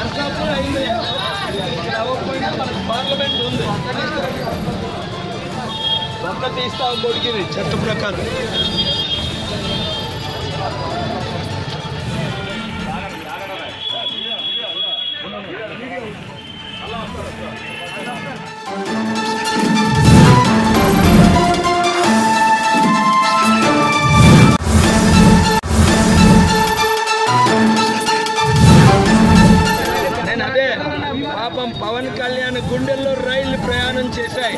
గొడిగిని అయింది మనకు పార్లమెంట్ ఉంది ఒక్క తీస్తావు గొడిగిని చట్ట ప్రకారం. కళ్యాణ్ గుండెల్లో రైళ్ళు ప్రయాణం చేశాయి.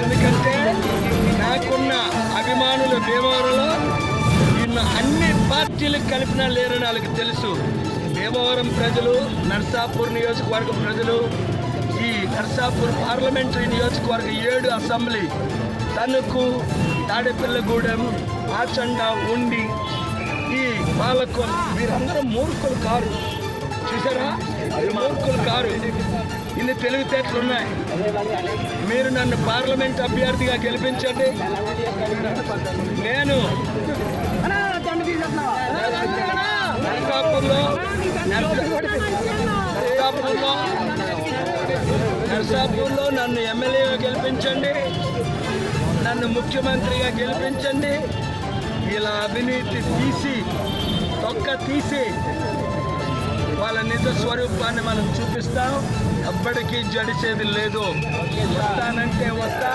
ఎందుకంటే నాకున్న అభిమానుల భీమవరంలో నిన్న అన్ని పార్టీలు కలిపినా లేరని వాళ్ళకి తెలుసు. భీమవరం ప్రజలు నర్సాపూర్ నియోజకవర్గ ప్రజలు ఈ నర్సాపూర్ పార్లమెంటరీ నియోజకవర్గ ఏడు అసెంబ్లీ. తణుకు తాడేపల్లగూడెం ఆచండ ఉండి ఈ పాలకొల్ వీరందరూ మూర్ఖులు కారు. చూసారా వీరు మూర్ఖులు కారు. ఇన్ని తెలివితేటలు ఉన్నాయి మీరు నన్ను పార్లమెంట్ అభ్యర్థిగా గెలిపించండి. నేను నర్సాపురంలో నర్సాపురంలో నర్సాపూర్లో నన్ను ఎమ్మెల్యేగా గెలిపించండి. నన్ను ముఖ్యమంత్రిగా గెలిపించండి. ఇలా అవినీతి తీసి తొక్క తీసి వాళ్ళ నిజ స్వరూపాన్ని మనం చూపిస్తాం ఎప్పటికీ జడిచేది లేదు. వస్తానంటే వస్తా.